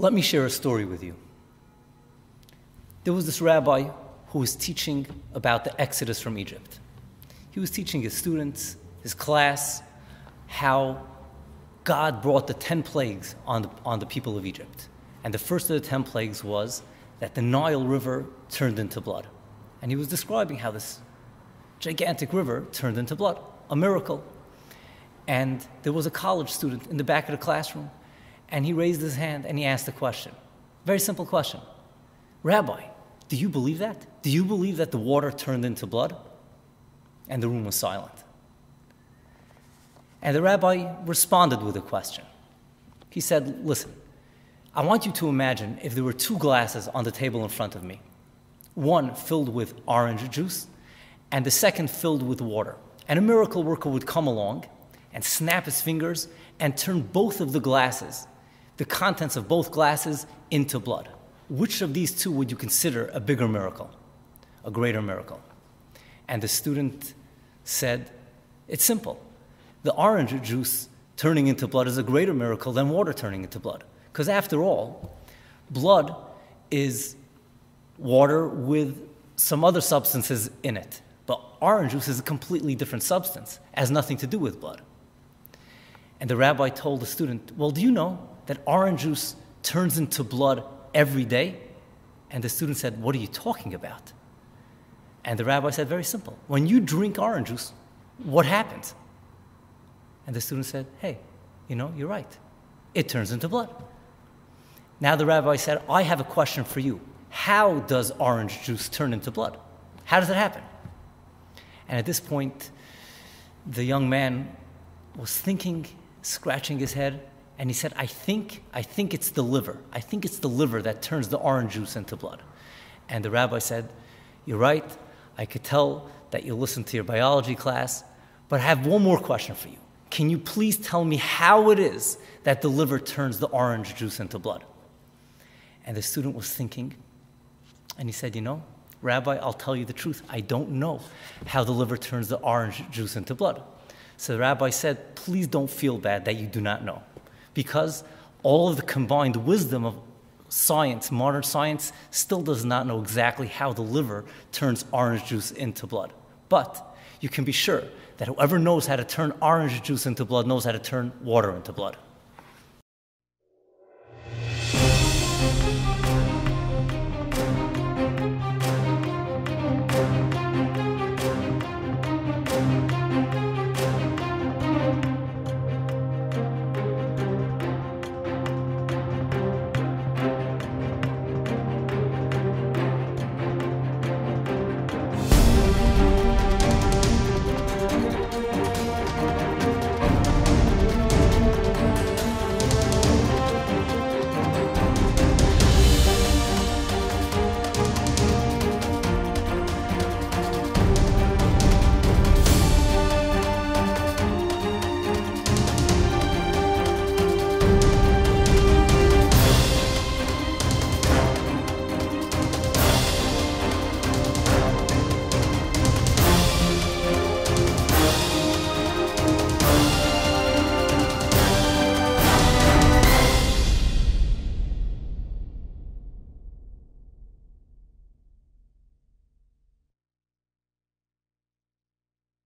Let me share a story with you. There was this rabbi who was teaching about the Exodus from Egypt. He was teaching his students, his class, how God brought the 10 plagues on the, on the people of Egypt. And the first of the 10 plagues was that the Nile River turned into blood. And he was describing how this gigantic river turned into blood, a miracle. And there was a college student in the back of the classroom, and he raised his hand and he asked a question. Very simple question Rabbi, do you believe that? Do you believe that the water turned into blood? And the room was silent. And the rabbi responded with a question. He said, Listen, I want you to imagine if there were two glasses on the table in front of me one filled with orange juice, and the second filled with water. And a miracle worker would come along and snap his fingers and turn both of the glasses, the contents of both glasses, into blood. Which of these two would you consider a bigger miracle, a greater miracle? And the student said, It's simple. The orange juice turning into blood is a greater miracle than water turning into blood. Because after all, blood is water with some other substances in it. But orange juice is a completely different substance, has nothing to do with blood. And the rabbi told the student, Well, do you know that orange juice turns into blood every day? And the student said, What are you talking about? And the rabbi said, Very simple. When you drink orange juice, what happens? And the student said, Hey, you know, you're right. It turns into blood. Now the rabbi said, I have a question for you. How does orange juice turn into blood? How does it happen? And at this point, the young man was thinking, scratching his head, and he said, I think, I think it's the liver. I think it's the liver that turns the orange juice into blood. And the rabbi said, You're right. I could tell that you listened to your biology class, but I have one more question for you. Can you please tell me how it is that the liver turns the orange juice into blood? And the student was thinking, and he said, You know, Rabbi, I'll tell you the truth. I don't know how the liver turns the orange juice into blood. So the rabbi said, Please don't feel bad that you do not know. Because all of the combined wisdom of science, modern science, still does not know exactly how the liver turns orange juice into blood. But you can be sure that whoever knows how to turn orange juice into blood knows how to turn water into blood.